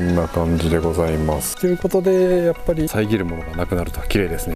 んな感じでございます。ということでやっぱり遮るものがなくなると綺麗ですね。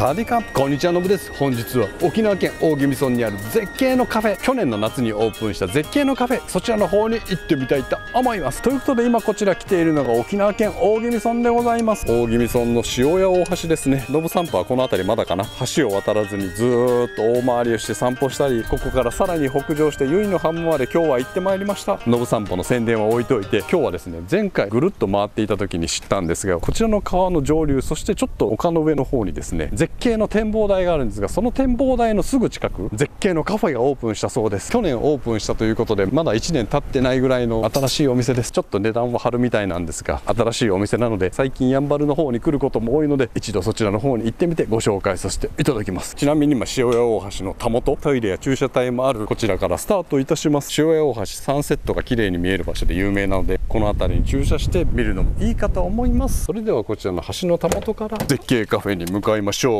サディカこんにちはのぶです。本日は沖縄県大宜味村にある絶景のカフェ。去年の夏にオープンした絶景のカフェ。そちらの方に行ってみたいと思います。ということで今こちら来ているのが沖縄県大宜味村でございます。大宜味村の塩屋大橋ですね。のぶ散歩はこの辺りまだかな。橋を渡らずにずーっと大回りをして散歩したりここからさらに北上して由比の半分まで今日は行ってまいりました。のぶ散歩の宣伝は置いといて今日はですね前回ぐるっと回っていた時に知ったんですがこちらの川の上流そしてちょっと丘の上の方にですね絶景の展望台があるんですがその展望台のすぐ近く絶景のカフェがオープンしたそうです。去年オープンしたということでまだ1年経ってないぐらいの新しいお店です。ちょっと値段は張るみたいなんですが新しいお店なので最近やんばるの方に来ることも多いので一度そちらの方に行ってみてご紹介させていただきます。ちなみに今塩屋大橋のたもとトイレや駐車帯もあるこちらからスタートいたします。塩屋大橋サンセットが綺麗に見える場所で有名なのでこの辺りに駐車して見るのもいいかと思います。それではこちらの橋のたもとから絶景カフェに向かいましょう。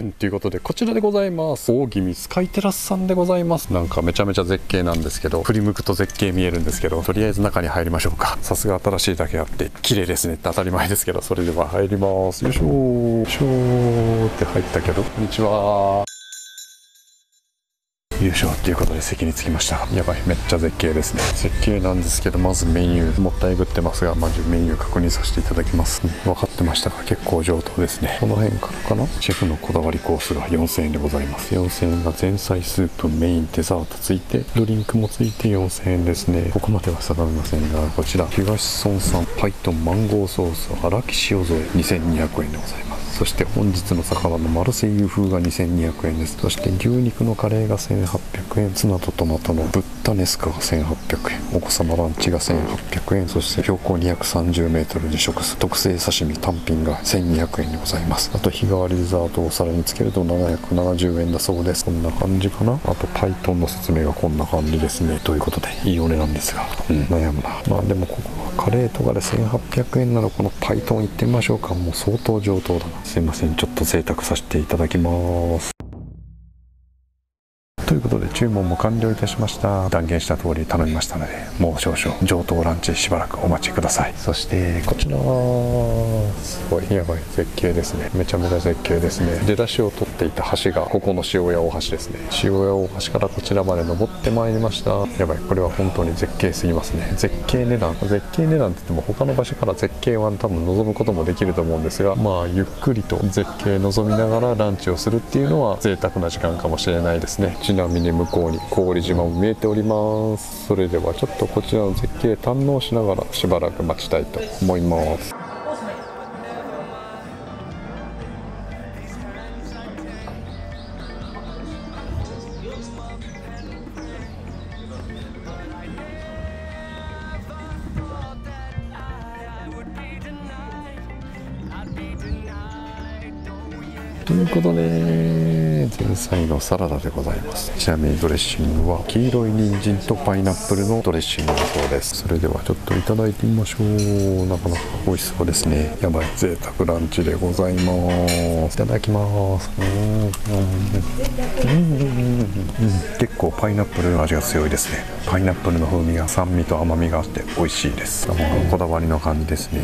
ということでこちらでございます。大宜味スカイテラスさんでございます。なんかめちゃめちゃ絶景なんですけど振り向くと絶景見えるんですけどとりあえず中に入りましょうか。さすが新しいだけあって綺麗ですね。って当たり前ですけどそれでは入ります。よいしょー。よいしょーって入ったけど。こんにちは優勝っていうことで席に着きました。やばいめっちゃ絶景ですね。絶景なんですけどまずメニューもったいぶってますがまずメニュー確認させていただきます、ね分かってましたが結構上等ですね。この辺からかな？シェフのこだわりコースが4000円でございます。4000円が前菜スープメインデザートついてドリンクもついて4000円ですね。ここまでは定めませんがこちら東村産パイトンマンゴーソース荒木塩添え2200円でございます。そして本日の魚のマルセイユ風が2200円です。そして牛肉のカレーが1800円。ツナとトマトのブッタネスカが1800円。お子様ランチが1800円。そして標高230メートルで食す。特製刺身単品が1200円でございます。あと日替わりデザートをお皿につけると770円だそうです。こんな感じかな。あとパイトンの説明がこんな感じですね。ということでいいお値段ですが、うん、悩むな。まあでもここはカレーとかで1800円ならこのパイトン行ってみましょうか。もう相当上等だなすいません。ちょっと贅沢させていただきます。ということで注文も完了いたしました。断言した通り頼みましたのでもう少々上等ランチしばらくお待ちください。そしてこちらすごいやばい絶景ですね。めちゃめちゃ絶景ですね。出だしを取っていた橋がここの塩屋大橋ですね。塩屋大橋からこちらまで登ってまいりました。やばいこれは本当に絶景すぎますね。絶景値段。絶景値段って言っても他の場所から絶景は多分望むこともできると思うんですがまあゆっくりと絶景望みながらランチをするっていうのは贅沢な時間かもしれないですね。ちなみに向こうに郡島も見えております。それではちょっとこちらの絶景堪能しながらしばらく待ちたいと思います。ということで前菜のサラダでございます。ちなみにドレッシングは黄色い人参とパイナップルのドレッシングだそうです。それではちょっといただいてみましょう。なかなか美味しそうですね。やばい。贅沢ランチでございます。いただきます。うんうん。うん。うん。うん。結構パイナップルの味が強いですね。パイナップルの風味が酸味と甘みがあって美味しいです。こだわりの感じですね。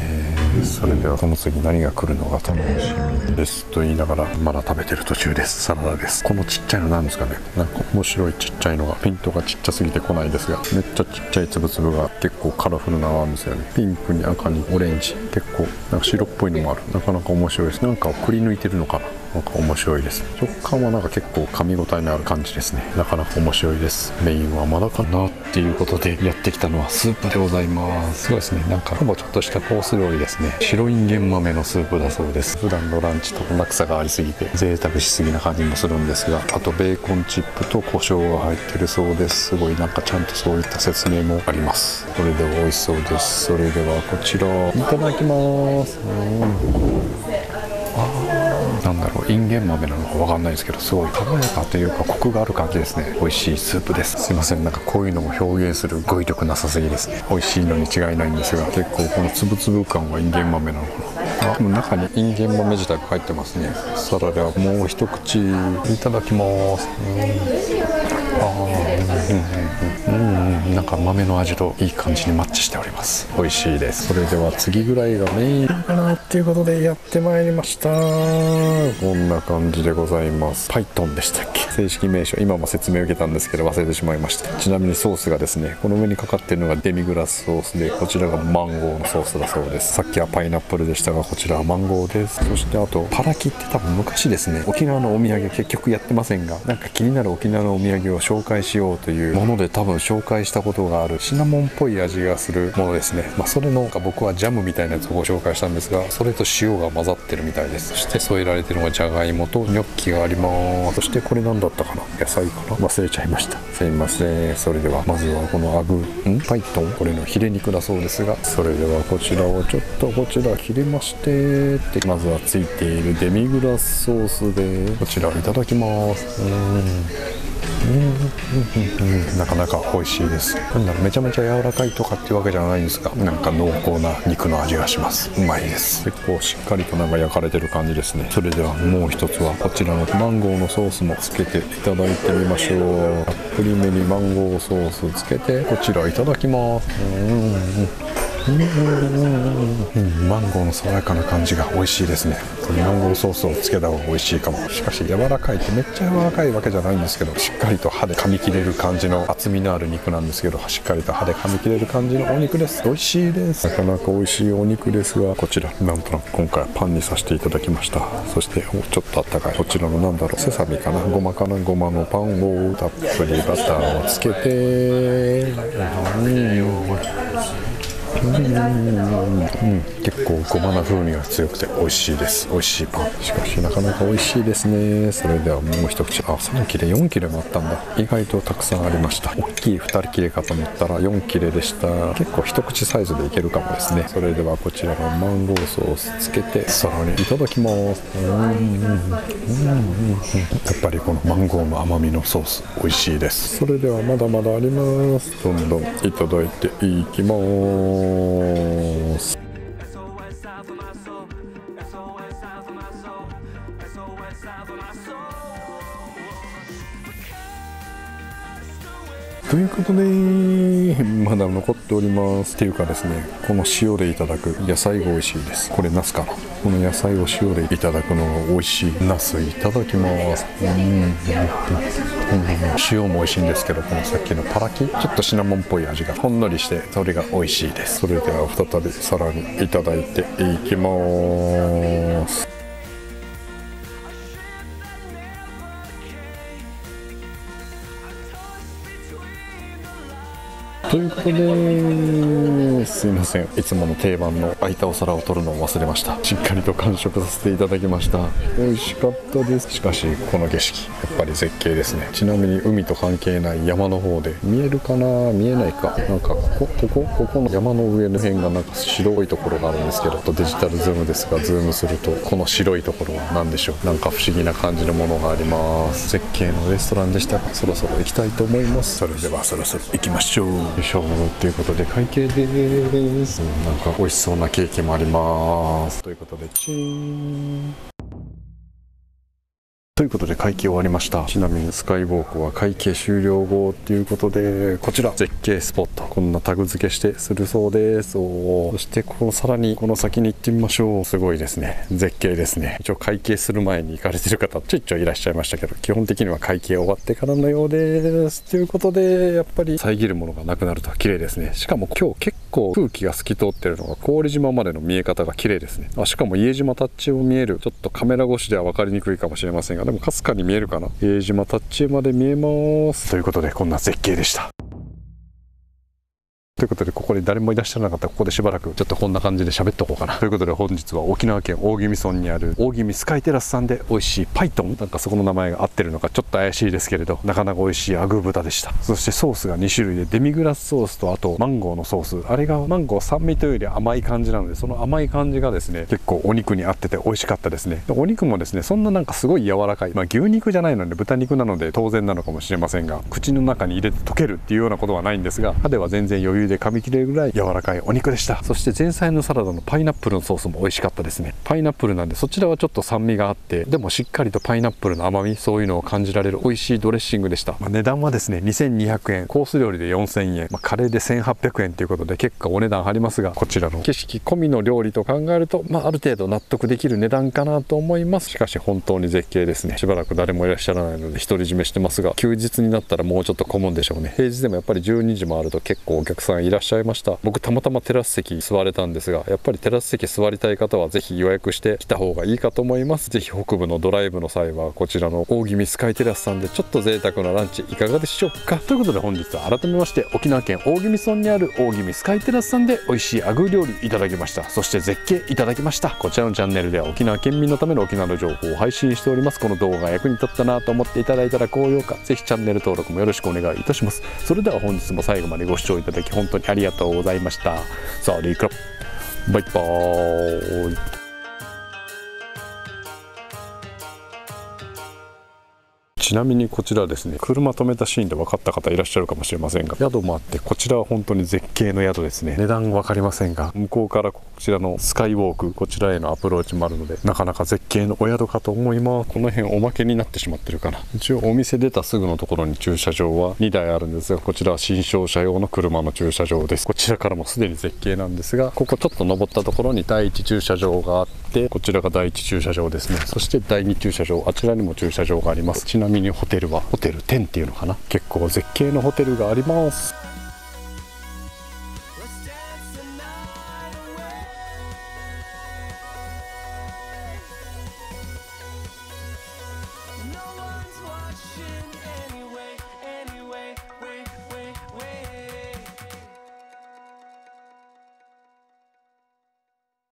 それではその次何が来るのが楽しみですと言いながらまだ食べてる途中です。サラダです。このちっちゃいのなんですかね。なんか面白いちっちゃいのがピントがちっちゃすぎてこないですがめっちゃちっちゃいつぶつぶが結構カラフルなのがあるんですよね。ピンクに赤にオレンジ。結構なんか白っぽいのもある。なかなか面白いです。なんかをくり抜いてるのかな。なんか面白いです。食感はなんか結構噛み応えのある感じですね。なかなか面白いです。メインはまだかなっていうことでやってきたのはスープでございます。すごいですね。なんかほぼちょっとしたコース料理ですね。白いんげん豆のスープだそうです。普段のランチと落差がありすぎて贅沢しすぎな感じもするんですがあとベーコンチップと胡椒が入ってるそうです。すごいなんかちゃんとそういった説明もあります。これで美味しそうです。それではこちらいただきます。うんなんだろうインゲン豆なのか分かんないですけどすごい爽やかというかコクがある感じですね。美味しいスープです。すいません。なんかこういうのも表現する語彙力なさすぎですね。美味しいのに違いないんですが結構このつぶつぶ感はインゲン豆なのかな。あ中にインゲン豆自体が入ってますね。さらではもう一口いただきます。うん。うんうんうん。うんなんか豆の味といい感じにマッチしております。美味しいです。それでは次ぐらいがメインかなっていうことでやってまいりました。こんな感じでございます。パイトンでしたっけ？正式名称。今も説明を受けたんですけど忘れてしまいました。ちなみにソースがですねこの上にかかってるのがデミグラスソースでこちらがマンゴーのソースだそうです。さっきはパイナップルでしたがこちらはマンゴーです。そしてあとパラキって多分昔ですね沖縄のお土産結局やってませんがなんか気になる沖縄のお土産を紹介しようといういうもので多分紹介したことがあるシナモンっぽい味がするものですね。まあそれの僕はジャムみたいなやつをご紹介したんですがそれと塩が混ざってるみたいです。そして添えられてるのがじゃがいもとニョッキがあります。そしてこれ何だったかな？野菜かな？忘れちゃいました。すいません。それではまずはこのアグん？パイトン？これのヒレ肉だそうですがそれではこちらをちょっとこちら切れましてでまずはついているデミグラスソースでこちらいただきます。うん。なかなか美味しいですなんだろうめちゃめちゃ柔らかいとかっていうわけじゃないんですがなんか濃厚な肉の味がしますうまいです結構しっかりとなんか焼かれてる感じですねそれではもう一つはこちらのマンゴーのソースもつけていただいてみましょうたっぷりめにマンゴーソースつけてこちらいただきますうんうんマンゴーの爽やかな感じが美味しいですねこれマンゴーソースをつけた方が美味しいかもしかし柔らかいってめっちゃ柔らかいわけじゃないんですけどしっかりと歯で噛み切れる感じの厚みのある肉なんですけどしっかりと歯で噛み切れる感じのお肉です美味しいですなかなか美味しいお肉ですがこちらなんとなく今回はパンにさせていただきましたそしておちょっとあったかいこちらのなんだろうセサミかなごまかなごまのパンをたっぷりバターをつけてうん、嗯。結構ごまな風味が強くて美味しいです。美味しいパン。しかしなかなか美味しいですね。それではもう一口。あ3切れ4切れもあったんだ。意外とたくさんありました。大きい2切れかと思ったら4切れでした。結構一口サイズでいけるかもですね。それではこちらのマンゴーソースつけてさらにいただきます。うん。やっぱりこのマンゴーの甘みのソース美味しいです。それではまだまだあります。どんどんいただいていきます。ということでまだ残っております。っていうかですねこの塩でいただく野菜が美味しいです。これナスかなこの野菜を塩でいただくのが美味しい。ナスいただきます。うん。うん塩も美味しいんですけどこのさっきのパラキちょっとシナモンっぽい味がほんのりしてそれが美味しいです。それでは再びさらにいただいていきます。ということですいません。いつもの定番の空いたお皿を取るのを忘れました。しっかりと完食させていただきました。美味しかったです。しかしこの景色やっぱり絶景ですね。ちなみに海と関係ない山の方で見えるかな？見えないか？なんかここここ？ここの山の上の辺がなんか白いところがあるんですけどデジタルズームですがズームするとこの白いところは何でしょう？なんか不思議な感じのものがあります。絶景のレストランでした。がそろそろ行きたいと思います。それではそろそろ行きましょう。よいしょということで会計です。なんか美味しそうなケーキもあります。ということでチーン。ということで会計終わりました。ちなみにスカイウォークは会計終了後っていうことでこちら。絶景スポット。こんなタグ付けしてするそうです。そしてこのさらにこの先に行ってみましょう。すごいですね。絶景ですね。一応会計する前に行かれてる方ちょいちょいいらっしゃいましたけど基本的には会計終わってからのようです。ということでやっぱり遮るものがなくなると綺麗ですね。しかも今日結構空気が透き通ってるのが氷島までの見え方が綺麗ですね。あしかも家島タッチも見える。ちょっとカメラ越しでは分かりにくいかもしれませんがでもかすかに見えるかな。家島タッチまで見えます。ということでこんな絶景でした。ということでここに誰もいらっしゃらなかったらここでしばらくちょっとこんな感じで喋っとこうかな。ということで本日は沖縄県大宜味村にある大宜味スカイテラスさんで美味しいパイトン。なんかそこの名前が合ってるのかちょっと怪しいですけれどなかなか美味しいアグー豚でした。そしてソースが2種類でデミグラスソースとあとマンゴーのソース。あれがマンゴー酸味というより甘い感じなのでその甘い感じがですね結構お肉に合ってて美味しかったですね。お肉もですねそんななんかすごい柔らかい。まあ牛肉じゃないので豚肉なので当然なのかもしれませんが口の中に入れて溶けるっていうようなことはないんですが歯では全然余裕で噛み切れるぐらい柔らかいお肉でした。そして前菜のサラダのパイナップルのソースも美味しかったですね。パイナップルなんでそちらはちょっと酸味があってでもしっかりとパイナップルの甘みそういうのを感じられる美味しいドレッシングでした、まあ値段はですね2200円。コース料理で4000円、まあカレーで1800円ということで結構お値段張りますがこちらの。景色込みの料理と考えると、まあ、ある程度納得できる値段かなと思います。しかし本当に絶景ですね。しばらく誰もいらっしゃらないので独り占めしてますが休日になったらもうちょっと混むんでしょうね。平日でもやっぱり12時もあると結構お客さんいらっしゃいました。僕たまたまテラス席座れたんですがやっぱりテラス席座りたい方はぜひ予約して来た方がいいかと思います。ぜひ北部のドライブの際はこちらの大宜味スカイテラスさんでちょっと贅沢なランチいかがでしょうか。ということで本日は改めまして沖縄県大宜味村にある大宜味スカイテラスさんで美味しいアグー料理いただきました。そして絶景いただきました。こちらのチャンネルでは沖縄県民のための沖縄の情報を配信しております。この動画が役に立ったなと思っていただいたら高評価ぜひチャンネル登録もよろしくお願いいたします。それでは本日も最後までご視聴いただき本当にありがとうございました。さあ、リークラップ。バイバーイ。ちなみにこちらですね車止めたシーンで分かった方いらっしゃるかもしれませんが宿もあってこちらは本当に絶景の宿ですね。値段分かりませんが。向こうからこちらのスカイウォークこちらへのアプローチもあるのでなかなか絶景のお宿かと思います。この辺おまけになってしまってるかな。一応お店出たすぐのところに駐車場は2台あるんですがこちらは新商車用の車の駐車場です。こちらからもすでに絶景なんですがここちょっと登ったところに第一駐車場があってこちらが第一駐車場ですね。そして第二駐車場あちらにも駐車場があります。ちなみにホテルはホテル10っていうのかな？結構絶景のホテルがあります。